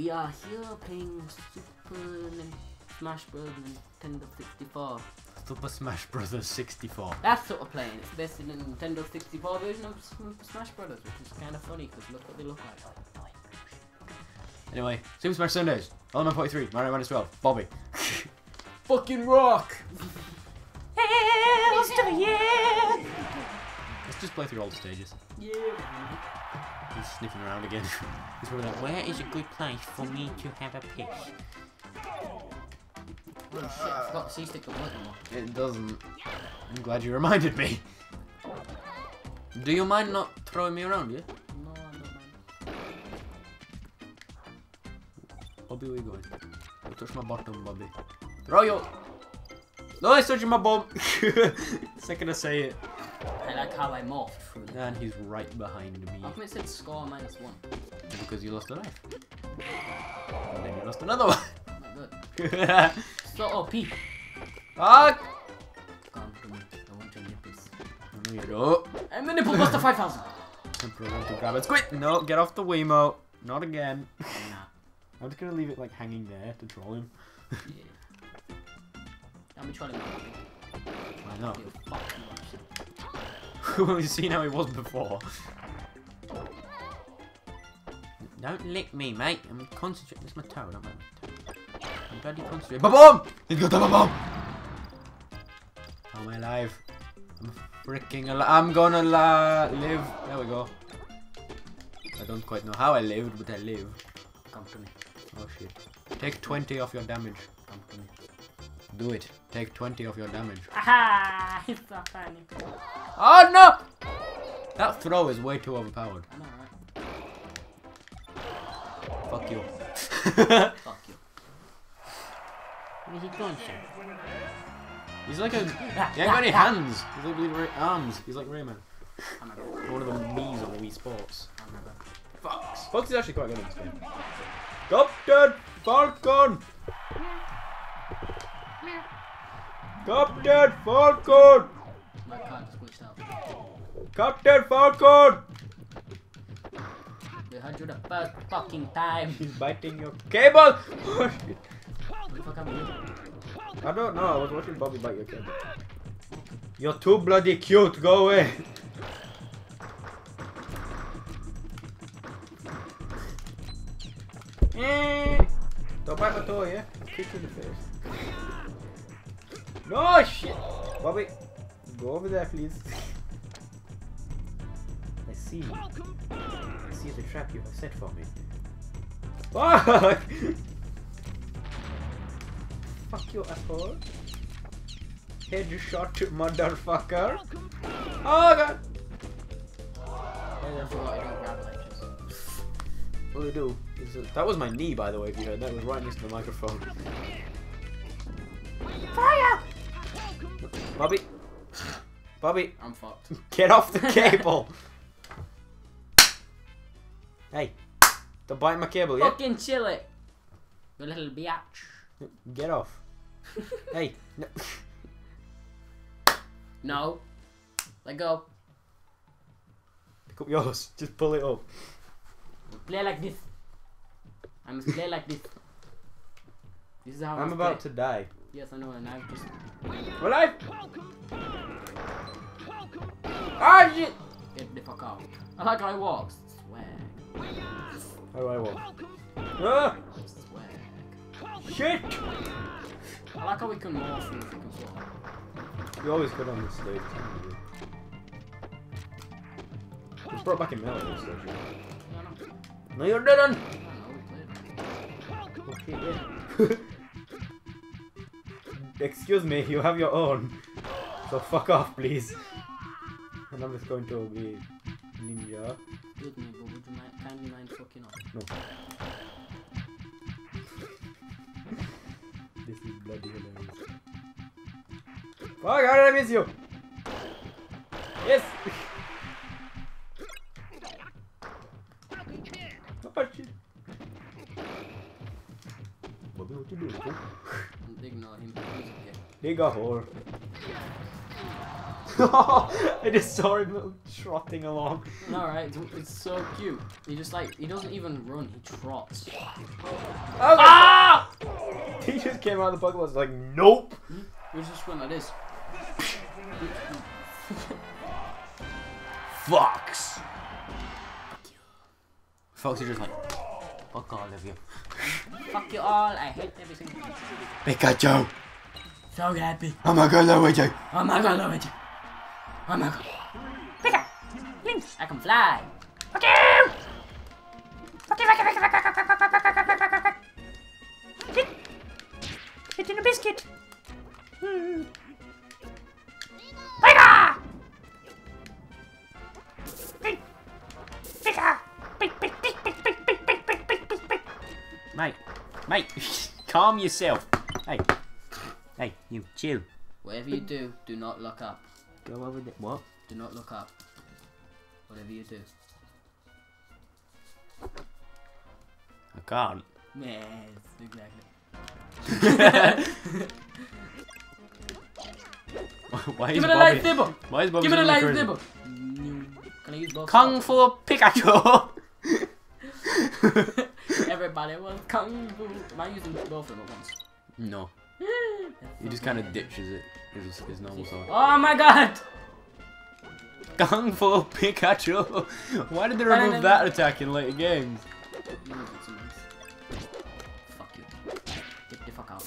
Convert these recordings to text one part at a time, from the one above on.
We are here playing Super Smash Bros. Nintendo 64. Super Smash Brothers 64. That's what we're playing. It's based in the Nintendo 64 version of S- Smash Brothers, which is kind of funny because look what they look like. Anyway, Super Smash Sundays. Element 43, Mario Madness 12, Bobby. Fucking rock! Let's just play through all the stages. Yeah. He's sniffing around again. He's probably like, where is a good place for me to have a piss? Oh shit, I forgot the C-stick don't work anymore. It doesn't. I'm glad you reminded me. Do you mind not throwing me around, yeah? No, I don't mind. Bobby, where you going? Don't touch my bottom, Bobby. Throw your... No, he's touching my bum! Second I say it. I like how I morphed through that. And he's right behind me. How come it said score minus one? Because you lost a life. And then you lost another one. Not good. So OP. ah! Come to me. I want your nipples. No, you don't. I'm the nipple buster 5000. Emperor want to grab it. Squid! No, get off the Wiimote. Not again. Nah. I'm just gonna leave it like hanging there to troll him. Yeah. I'm be trolling my I you seen how he was before. Don't lick me, mate. I'm concentrating. It's my toe, not my toe. I'm bloody concentrating. Bob-omb! He's got the Bob-omb! How am I alive? I'm freaking alive. I'm gonna live. There we go. I don't quite know how I lived, but I live. Come to me. Oh shit. Take 20 off your damage. Me. Do it. Take 20 of your damage. Aha! It's so funny. Oh no! That throw is way too overpowered. I know, right? Fuck you. Fuck you. Where is he going, sir? He's like a. He ain't got any hands. He's like really Ray- arms. He's like Rayman. I'm. One of the Mii's on the Wii Sports. I'm not good. Fox. Fox is actually quite good in this game. Captain Falcon! Captain Falcon! My glitched out. Captain Falcon! We heard you the first fucking time. He's biting your cable! I don't know. I was watching Bobby bite your cable. You're too bloody cute. Go away. Don't bite my toe, yeah? Kick in the face. No shit! Bobby, go over there, please. I see. I see the trap you have set for me. Fuck! Fuck you, asshole. Headshot, motherfucker. Oh god! I forgot I don't grab ledges. What do we do? Is it- that was my knee, by the way, if you heard. That was right next to the microphone. Fire! Bobby! Bobby, I'm fucked. get off the cable! hey, don't bite my cable, yeah? Fucking chill it. You little biatch. Get off. hey, no. No. Let go. pick up yours. Just pull it up. Play like this. I must play like this. This is how I'm about play. to die. Yes, I know, and I've just. Well, I. Ah, shit! Get the fuck out. I like how I walks. Swag. How do I walk? Ah, Swag. shit! I like how we can morph and we can swap. You always put on the stage. It's brought back in melee this stage. Yeah, I know. No, you didn't! I don't know, we played. Okay, yeah. Excuse me, you have your own. So fuck off, please. And I'm just going to be ninja. Excuse me, but would you mind, kindly mind fucking off? No. this is bloody hilarious. Fuck, how did I miss you? Yes! oh shit. Bobby, what you doing? Ignore him. He's okay. Dig a hole. I just saw him trotting along. Alright, it's, it's so cute. He just like, he doesn't even run, he trots. Ah! He just came out of the bucket was like, nope. He just went like this. Fox. Fox are just like, fuck all of you. Fuck you all, I hate every single one. Pikachu, So happy. I'm not gonna Luigi. Oh my god, love it. Oh my god. Pika! Link! I can fly! Fuck you! Fuck you, fuck you, fuck you, fuck you, fuck you, fuck you, fuck you, fuck you, fuck you, fuck you. Eating a biscuit. Hmm. Pika! Pik! Pika! Pik, pik, pik, pik, pik, pik, pik, pik, pik, pik, pik. Mate, mate, calm yourself. Hey, hey, you chill. Whatever you do, do not look up. Go over there. What? Do not look up. Whatever you do. I can't. Yes, exactly. Why is Give me the Bobby? lightsaber! Why is Bobby Give me the suddenly crazy? lightsaber! Mm, can I use both? Kung Fu Pikachu. Everybody was kung fu. Am I using both of them at once? no, he just kind of ditches it. His, his normal sword. Oh my god! Kung Fu Pikachu. Why did they remove that attack in later games? You know what's nice. Fuck you. Get the fuck out.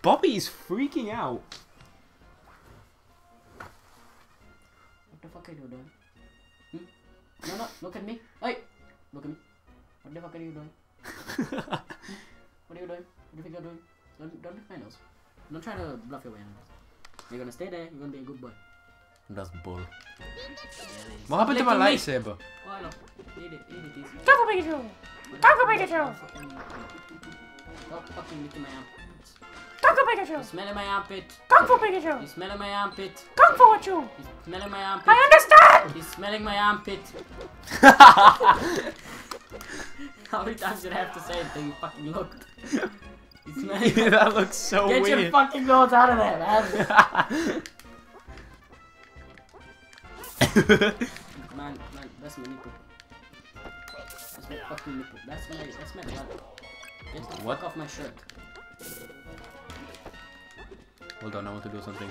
Bobby's freaking out. What the fuck are you doing? Hmm? No, no, look at me. Hey! Look at me. What the fuck are you doing? What are you doing? What do you think you're doing? Don't, don't hit my nose. Don't try to bluff your way out of this. You're gonna stay there, you're gonna be a good boy. That's bull. Yeah, it is. What happened to my me. lightsaber? Oh, I know. Eat it, eat it, easy. Kung Pikachu! Kung Fu Pikachu! Stop fucking licking my armpit. Kung Fu You're smelling my armpit. Kung Fu Pikachu! You're smelling my armpit. Kung Fu Pikachu! He's smelling my armpit. I understand! He's smelling my armpit. How many times did I have to say it until you fucking looked? My that looks so Get your fucking nose out of there, man. man, man, that's my nipple. That's my fucking nipple. That's my, that's my blood. Get the What? fuck off my shirt. Hold on, I want to do something.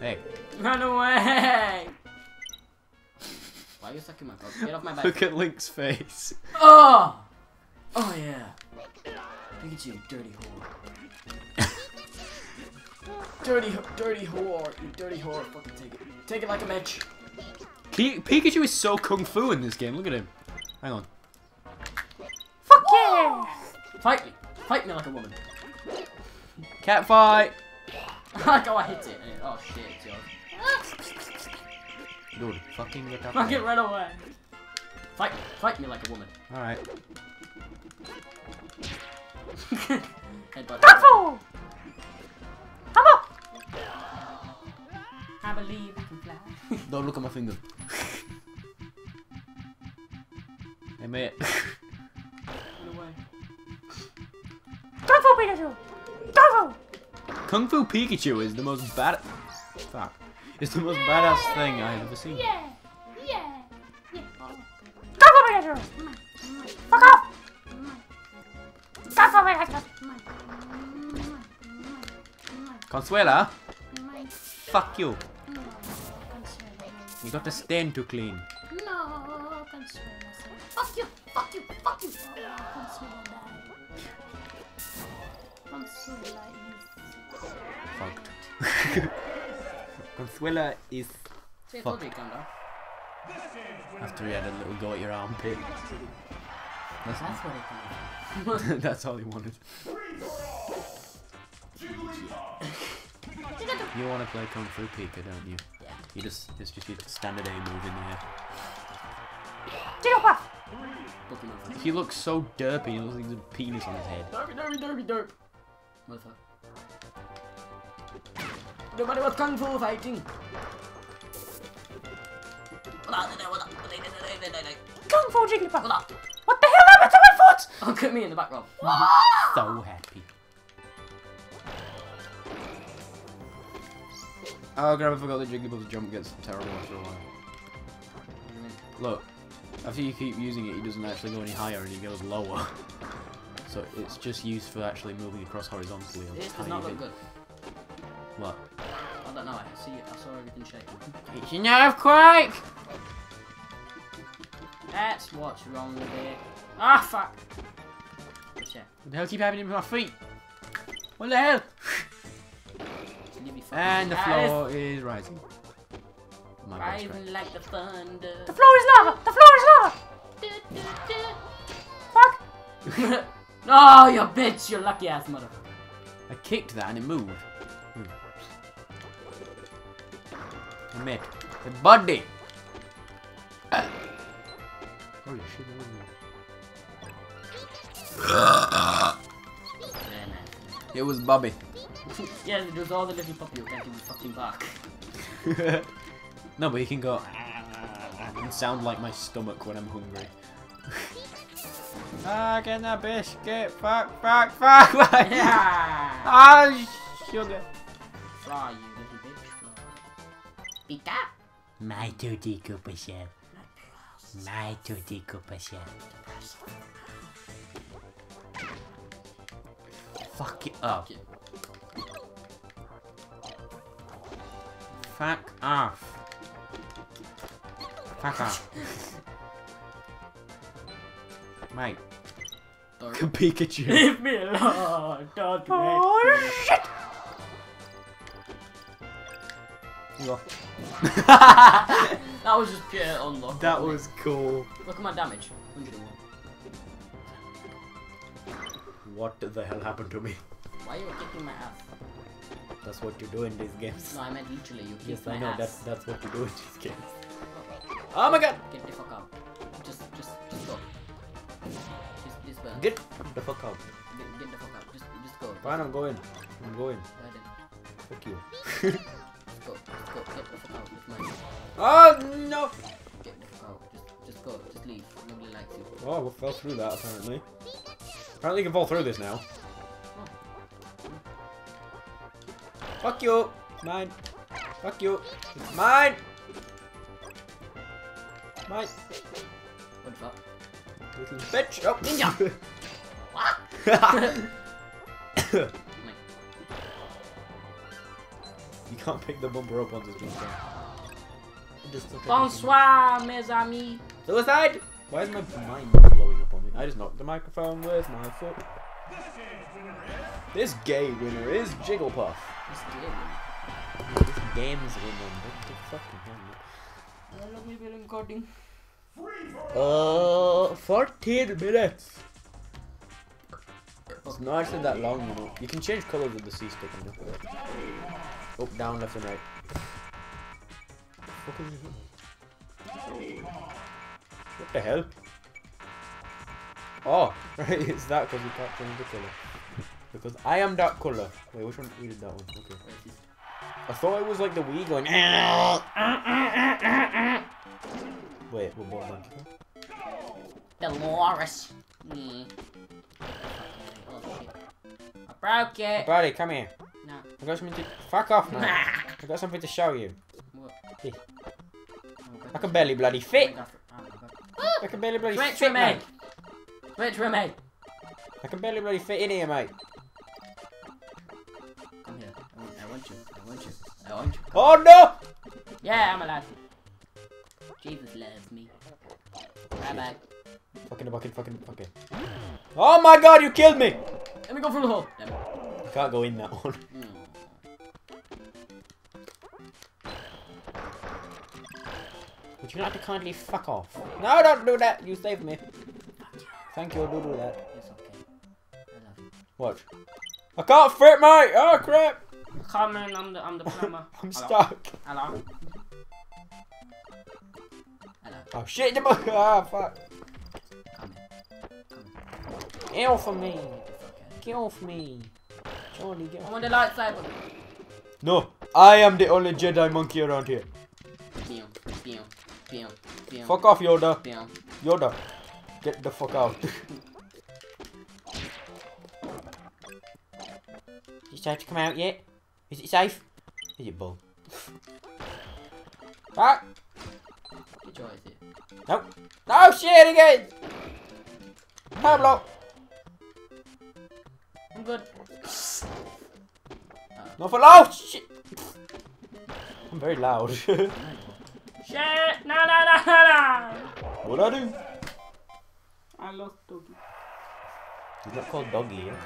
Hey, Run away! Why are you sucking my cock? Get off my back. look at Link's face. Oh! Oh yeah. Pikachu, you dirty whore. dirty, dirty whore. You dirty whore. Fucking take it. Take it like a bitch. Pi- Pikachu is so kung fu in this game. Look at him. Hang on. Fuck yeah! Fight me. Fight me like a woman. Cat fight. like how I hit it. Oh shit, yo. Dude, fucking get up. Fucking there. run away. Fight me. Fight me like a woman. All right. Headbutt. Kung Fu! I'm! I believe I can fly. Don't look at my finger. hey mate. Run. Kung Fu Pikachu! Kung Fu Pikachu is the most bad. Fuck. It's the most badass thing I've ever seen. Yeah! Yeah! Yeah! Kung Fu Pikachu! Fuck off! Kung Fu Pikachu! Consuela, fuck you. You got the stain to clean. No, Consuela Fuck you! Fuck you! Fuck you! Consuela died. Consuela Consuela is See, I you, after he had a little go at your armpit. That's That's, what it comes from. that's all he wanted. You want to play Kung Fu Pika, don't you? Yeah. You just it's just your standard A move in the air. Jigglypuff! He looks so derpy. He looks like there's a penis on his head. Derby, derby, derby, derby. Motherfucker. Nobody was kung fu fighting. Kung Fu Jigglypuff! Hold up. What the hell happened to my foot? Look at me in the background. So happy. Oh, grab I forgot that Jigglypuff's jump gets terrible after a while. What do you mean? Look, after you keep using it, he doesn't actually go any higher and he goes lower. So it's just used for actually moving across horizontally. This does not look bit- good. What? I don't. I saw everything shaking. It's an earthquake! That's what's wrong with it. Ah, fuck. Shit. What the hell keep happening with my feet? What the hell? Leave me fucking And the floor is rising. My. Rising like the thunder. The floor is lava! The floor is lava! Fuck! no, you bitch! You lucky ass motherfucker. I kicked that and it moved. Hmm. I met the body. Holy shit, that was Yeah. It was Bobby. yeah, it was all the little puppy who can't even fucking bark. no, but he can go and sound like my stomach when I'm hungry. ah, get that biscuit. Fuck, fuck, fuck, fuck. Yeah! Ah, sugar. Fly, you little bitch. Pika. My tutti Koopa chef. My tutti Koopa chef. Fuck it up. Fuck off. Fuck off. Mate. Sorry. Pikachu. Leave me alone! Don't Oh, make me. shit! That was just pure unlock. that was cool. Look at my damage. 101. What the hell happened to me? Why are you kicking my ass? That's what you do in these games. No, I meant literally. You kicked Yes, my I know. ass. That's that's what you do in these games. Oh, oh my god! Get the fuck out. Just, just, just go. Just, just burn. Get the fuck out. Get, get the fuck out. Just, just go. Fine, I'm going. I'm going. Fuck you. Just go. Just go. Get the fuck out. With mine. oh ah, no! Get the fuck out. Just, just go. Just leave. Nobody likes you. Oh, we fell through that apparently. Apparently, you can fall through this now. Oh. Fuck you! Mine. Fuck you! It's mine! Mine! What the fuck? Little bitch! Oh! Ninja! you can't pick the bumper up on this jump down. Just look at Bonsoir, mes amis. Suicide! Why is my mind blowing up on me? I just knocked the microphone with my foot. This gay winner is Jigglypuff. This game. This game's winner. What the fucking hell? How long we been recording? Uh, 14 minutes. It's not actually that long, you know. You can change colours with the C stick, you know. Up, down, left, and right. What is it? What the hell? Oh, right, it's that because you can't change the colour. Because I am that colour. Wait, which one? We did that one. Okay. I thought it was like the Wii going. Wait, we're both on. Dolores. Me. Oh shit. I broke it. Buddy, come here. I got something to. Fuck off now. Ah. I got something to show you. What? Here. I can barely bloody fit. God. I can barely bloody Switch fit, mate. Switch with me. I can barely bloody fit in here, mate. Come here. I want, I want you. I want you. I want you. Oh no! Yeah, I'm alive. Jesus loves me. Bye bye. Fucking the bucket, fucking okay. Oh my god, you killed me! Let me go through the hole. Damn. You can't go in that one. Would you like to kindly fuck off? No, don't do that. You saved me. Thank you. Do do that. It's okay. I love you. Watch. I can't fit, mate. Oh crap! Come in, I'm the, I'm the plumber. I'm Hello? stuck. Hello. Hello. Oh shit! The bucket. Ah fuck. Come in. Come in. Get off of me. Get the fuck out. Get off me. Johnny, get I off. want the lightsaber. No, I am the only Jedi monkey around here. Pew, pew, pew, pew. Fuck off, Yoda. Pew. Yoda, get the fuck out. Is it safe to come out yet? Is it safe? Is it bull? Ah! Get your ass here. No! No shit again! Pablo! I'm good. No for loud! Shit! I'm very loud. Shit! No, no, no, no, no! what I do? I lost Doggy. He's not called Doggy, yeah?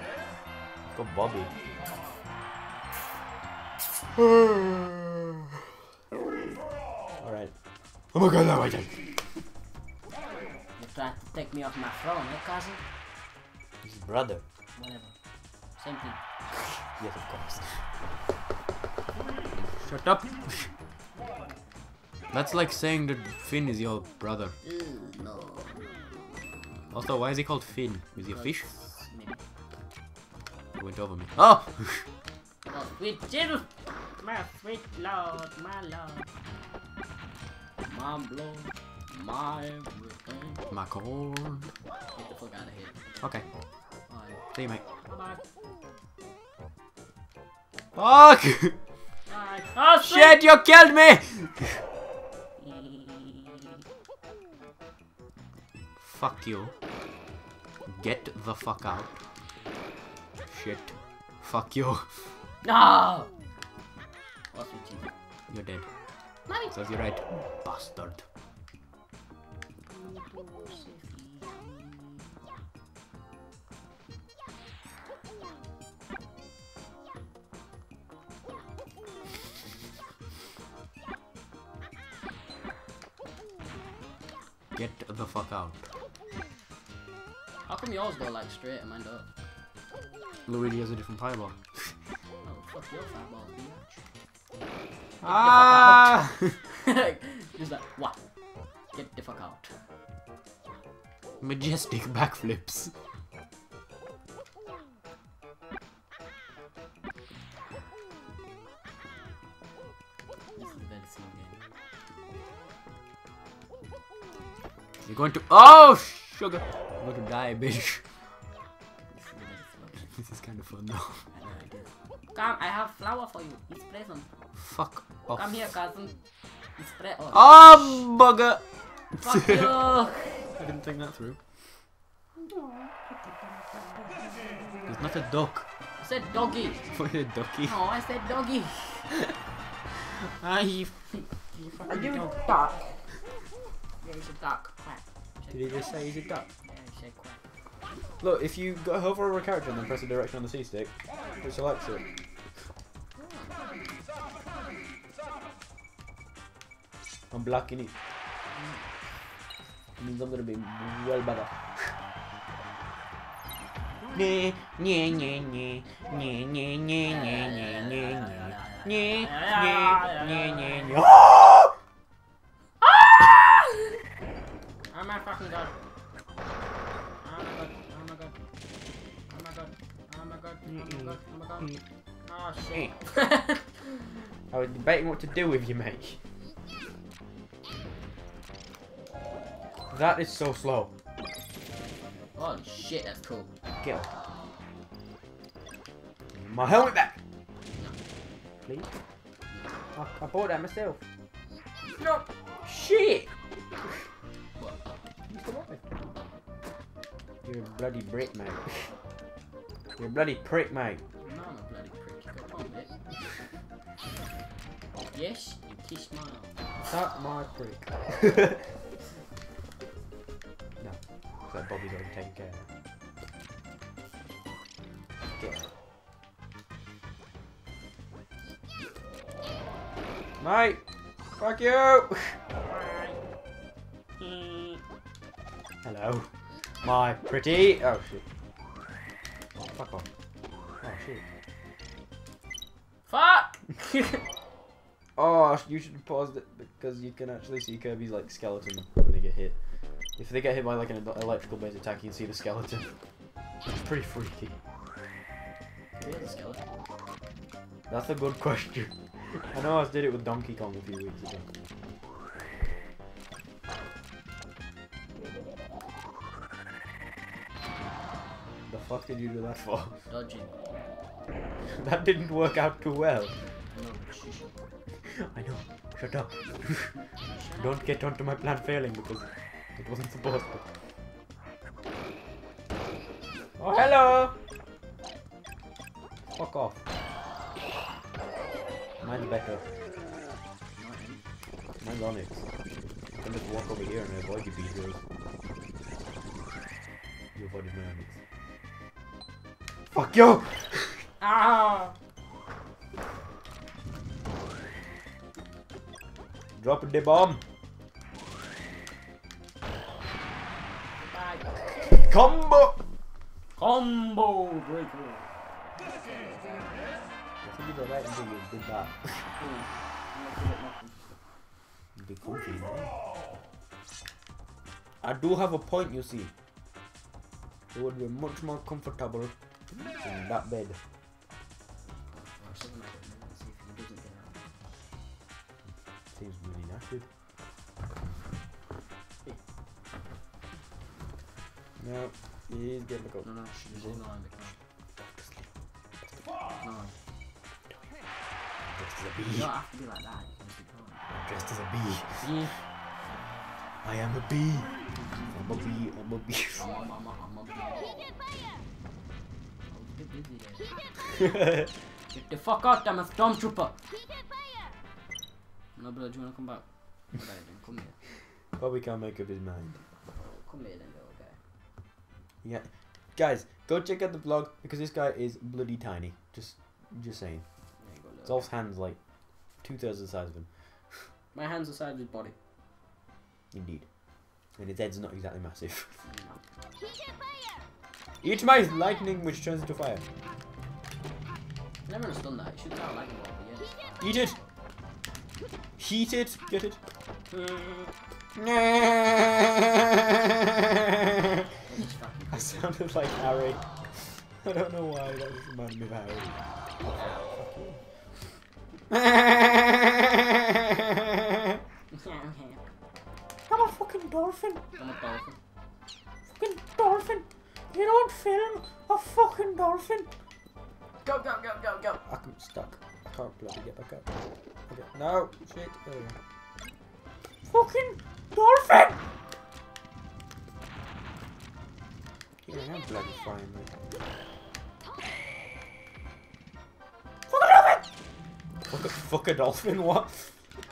He's called Bobby. Alright. Oh my god, no, I don't. You're trying to take me off my throne, eh, cousin? His brother. Whatever. Same thing. Yes, of course. Shut up. That's like saying that Finn is your brother. Also, why is he called Finn? Is he a fish? He went over me. Oh! Oh, sweet Jesus! My sweet Lord, my Lord. My blood, my everything. My corn. Get the fuck out of here. Okay. Bye. See you, mate. Bye. Fuck! Bye. Oh! Shit, you killed me! Fuck you. Get the fuck out. Shit. Fuck you. No! You? You're dead. Mommy. Serves you right. Bastard. Get the fuck out. Come yours go like straight and mine don't? Luigi has a different fireball. Oh, fuck your fireball, bitch. Ah! Just like, what? Get the fuck out. Majestic backflips. This is a very small game. You're going to. Oh, sugar! I'm going to die, bitch. This is a very slow game. this is kind of fun though. I know it is. Come, I have flour for you. It's present. Fuck off. Come here, cousin. It's pre- oh, Oh, bugger! fuck you! I didn't think that through. It's not a duck. I said doggy. What a ducky. No, I said doggy. Ah, you. You fucking duck. Yeah, he's a duck. Quack. Did he just say he's a duck? Yeah, he. Look, if you go hover over a character and then press the direction on the C stick, it selects it. I'm blocking it. It means I'm gonna be well better. Nye, nye, nye, nye, nye, nye, nye, nye, nye, nye, nye. Nye, nye, nye, nye, nye. Oh my fucking god. God. Oh my god. Oh my god. Oh shit. I was debating what to do with you, mate. That is so slow. Oh shit, that's cool. Kill. My helmet back! Please? I, I bought that myself. No. Shit! What? You're a bloody brick, mate. You're a bloody prick, mate. No, I'm a bloody prick. You on it. Yes, you kiss my arm. Suck my prick. no. So Bobby's already taken care of. Get. Mate! Fuck you! Hello. My pretty. Oh shit. Fuck. Oh shit. Fuck! Oh, you should pause it because you can actually see Kirby's like skeleton when they get hit. If they get hit by like an electrical based attack, you can see the skeleton. It's pretty freaky. Skeleton. That's a good question. I know I did it with Donkey Kong a few weeks ago. The fuck did you do that for? Dodging. that didn't work out too well. No, but shush. I know. Shut up. Don't get onto my plan failing because it wasn't supposed to. Oh, hello! Fuck off. Mine's better. Mine's Onix. I can just walk over here and avoid your beaters. You avoided my Onix. Fuck you! Ah! Drop the bomb! Bye. Combo! Combo breaker. I think you were right you did that. Be comfy. I do have a point, you see. It would be much more comfortable in that bed. Really. No, he's getting the coat. No, no, she's in line. No, Dressed as a you bee. don't have to be like that. You can keep going. Dressed as a bee. Yeah. I am a bee. I'm a bee. I'm a bee. I'm, I'm, I'm, I'm, I'm, I was a bit busy there. Get the fuck out, I'm a stormtrooper. No, brother, do you wanna come back? Then, come here. Bobby can't make up his mind. Come here then, go, okay. Yeah, guys, go check out the vlog because this guy is bloody tiny. Just, just saying. Go. Zolf's hands like two thirds the size of him. My hands are the size of his body. Indeed. And his head's not exactly massive. No. Eat my lightning, which turns into fire. Never understood that. It should sound like a yeah. Eat it. Heat it. Get it. I It's fucking creepy. sounded like Harry. I don't know why. That just reminded me of Harry. I'm a fucking dolphin. I'm a dolphin. Fucking dolphin. You don't film a fucking dolphin. Go, go, go, go, go. I'm stuck. Can't bloody get back up. Okay. No, shit. There we go. Fucking dolphin! Yeah, am bloody fine, mate. Fuck a dolphin! Fuck a, fuck a dolphin, what?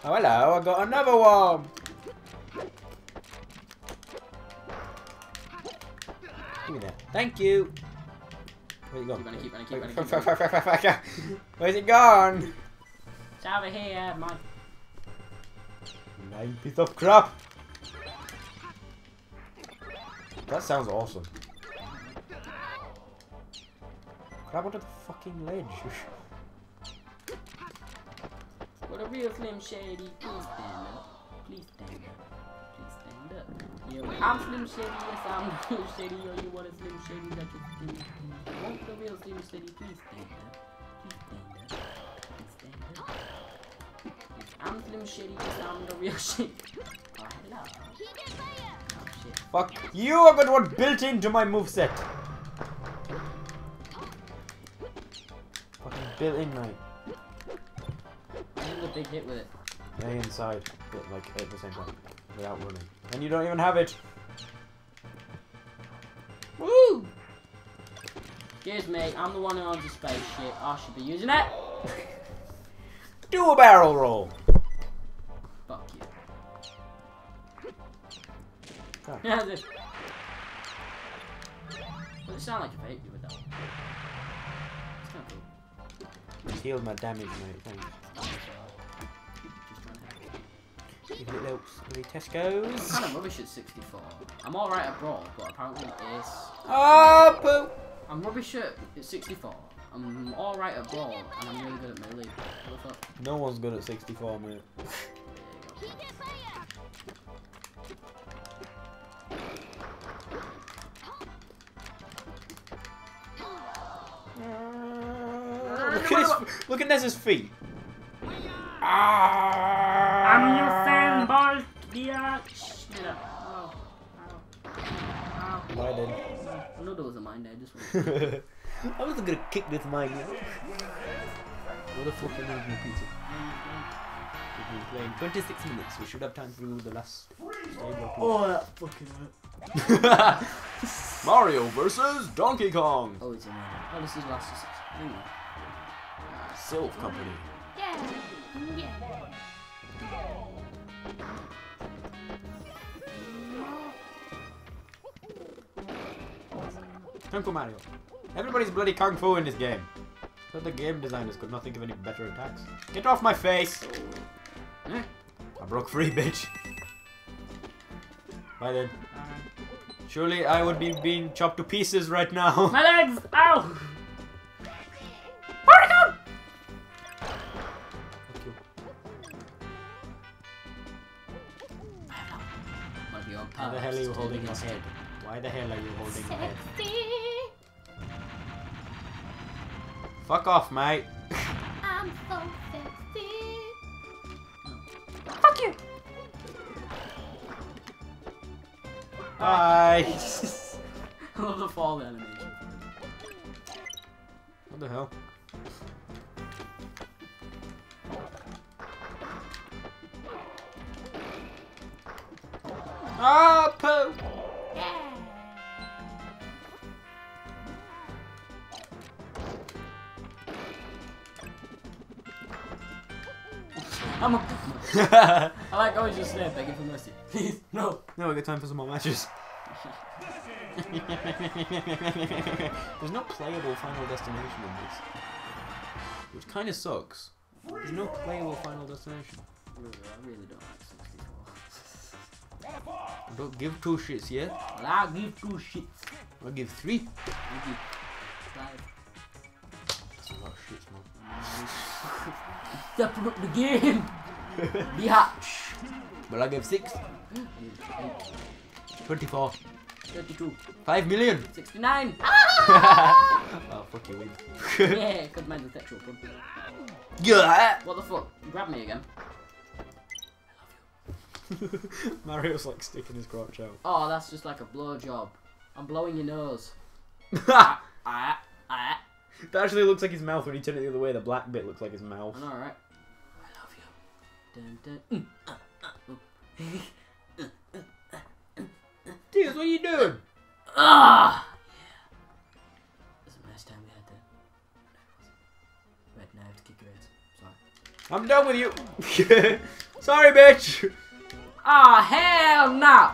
Oh, hello, I got another one! Give me that. Thank you! Where's it gone? Keep running, keep running, keep running, keep running. Where's it gone? It's over here, my. Nine piece of crap. That sounds awesome. Grab onto the fucking ledge. What a real Slim Shady. Please stand up. Please stand up. I'm Slim Shady. Yes, I'm Slim Shady. Yo, you want a Slim Shady? That's a Slim Shady. Want the real Slim Shady? Please stand up. Please stand up. Please stand up. I'm Slim Shady. Yes, I'm the real Shady. Oh, hello. Oh, shit. Fuck you! I got one built into my moveset. Fucking built in, mate. I did a big hit with it. A inside, but like at the same time, without running. And you don't even have it. Woo! Excuse me, I'm the one who owns the spaceship. I should be using it. Do a barrel roll. Fuck you. Ah. Yeah, this. Does it sound like a baby you with that? It's kind of cool. Healed my damage, mate. Thanks. Just trying to. You little, little I'm Tesco's. kind of rubbish at 64. I'm alright at Brawl, but apparently it's... Ah, oh, poo. I'm rubbish at, at 64. I'm alright at Brawl, and I'm really good at melee. What the fuck? No one's good at 64, mate. There you go. Look at his, look at Ness's feet. I'm your fanboy, bitch! Get. Ow. Ow. Ow. Mine then. I know there was a mine there, just one. I wasn't gonna kick this mine. What the fuck am I pizza? We've been playing 26 minutes. We should have time to do the last Oh, that fucking hurt. Mario versus Donkey Kong. Oh, it's annoying. Oh, this is last six. Hang on. Silph Company. Yeah. Yeah. Kung Fu Mario. Everybody's bloody Kung Fu in this game. But the game designers could not think of any better attacks. Get off my face! Eh? I broke free, bitch. Bye then. Surely I would be being chopped to pieces right now. My legs! Ow! Thank you. Might be on Why the hell are you holding your head? Why the hell are you holding your head? Fuck off, mate. I'm so sexy. Oh. Fuck you! Bye. I love the fall animation. What the hell? No. now we got time for some more matches. There's no playable Final Destination in this. Which kind of sucks. There's no playable Final Destination. Really, I really don't like 64. Don't give two shits, yeah? Well, I'll give two shits. I'll give three. I'll give five. That's a lot of shits, man. Stepping up the game! Be Well, I give six. 24. 32. 5 million. 69! oh, fuck you, win. yeah, because mine's a sexual pun. yeah. What the fuck? You grabbed me again. Mario's like sticking his crotch out. Oh, that's just like a blow job. I'm blowing your nose. ah, ah, ah. That actually looks like his mouth when you turn it the other way. The black bit looks like his mouth. I know, right? I love you. Dun, dun. Mm, uh, oh. Dude, what are you doing? Ah! Yeah. It was a nice time we had there. Right, now I have to kick your ass. Sorry. I'm done with you. Sorry, bitch. Ah, hell no!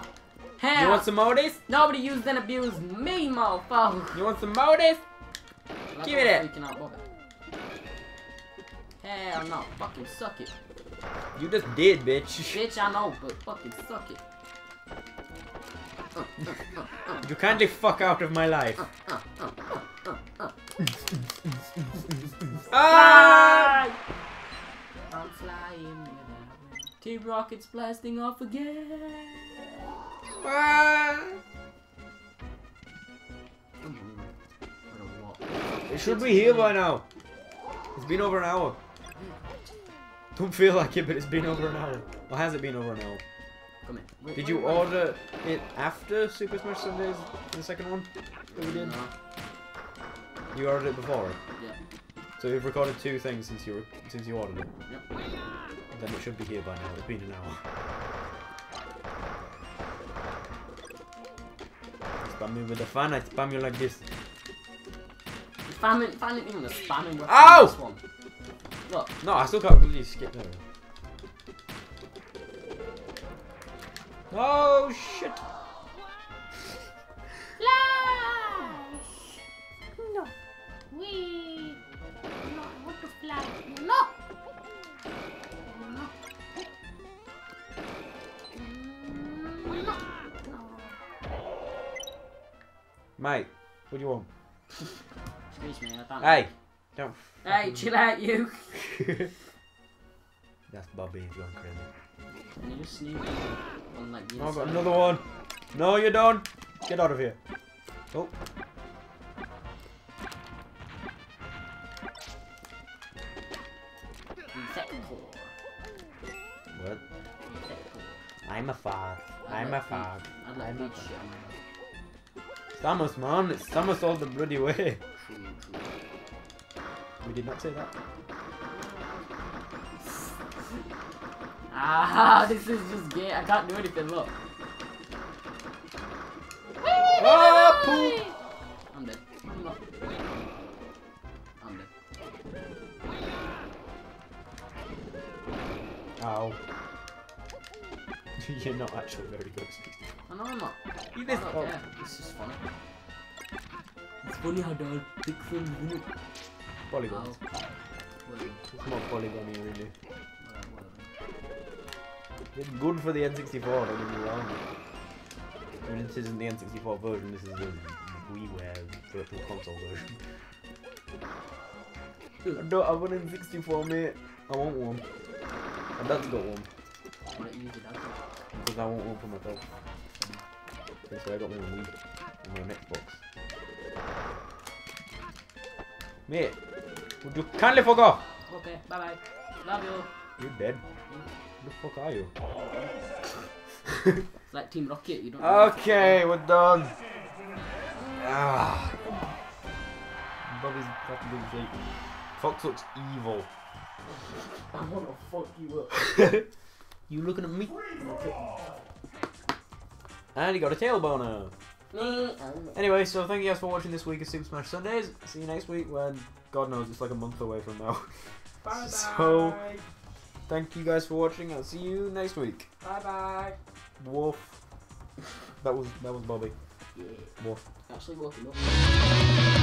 Hell! You want some more of this? Nobody used and abused me, motherfucker! You want some more of this? Like Give I'm me that. freaking out, bugger. Hell no, fucking suck it. You just did, bitch. Bitch, I know, but fucking suck it. Uh, uh, uh, uh, You kindly fuck out of my life. Ah! I'm flying Team Rocket's blasting off again. Ah! It should be here by now. It's been over an hour. Don't feel like it, but it's been over an hour. Or has it been over an hour? Come here. Did you order it after Super Smash Sundays, the second one that we did? No. You ordered it before? Yeah. So you've recorded two things since you since you ordered it. Yep. Then it should be here by now. It's been an hour. Spam me with the fan. I spam you like this. Spam it, spam it even a spamming. Ow! This one. Look, No, I still can't believe you skipped over. Oh shit! Flash! No. We. No, I want to fly. No. No. No. No. Mate, what do you want? excuse me, I don't Hey! Don't. Hey, chill out, you. That's Bobby. He's going crazy. Can you just sneak on like the Oh, I've got another one. No, you don't. Get out of here. Oh. What? I'm a. I'd I'm a like fag. I'd like I'm a beach fag. shit on my Samus, man. It's Samus all the bloody way. We did not say that. Ah, this is just gay. I can't do anything. Look, Ah, poop! I'm dead. I'm not. I'm dead. Ow. You're not actually very good. I know I'm not. You I missed don't oh. care. It's just funny. It's funny how the big things, isn't it? Polygons. Ow. It's not polygon really. It's good for the N64, don't get me wrong. I mean, this isn't the N64 version, this is the WiiWare Virtual Console version. I don't have an N64, mate. I want one. My dad's got one, Why don't you use it out? because I want one for myself. Okay, so I got my Wii and my Xbox. Mate, would you kindly fuck off? Okay, bye bye. Love you. You're dead. Who the fuck are you? It's like Team Rocket, you don't know. Okay, we're done. Ah. Bobby's fucking big. Fox looks evil. I wanna fuck you up. you looking at me? And he got a tailboner. Anyway, so thank you guys for watching this week of Super Smash Sundays. See you next week when, God knows, it's like a month away from now. Bye So- Thank you guys for watching. I'll see you next week. Bye bye. Wolf. That was that was Bobby. Yeah. Wolf. Actually up.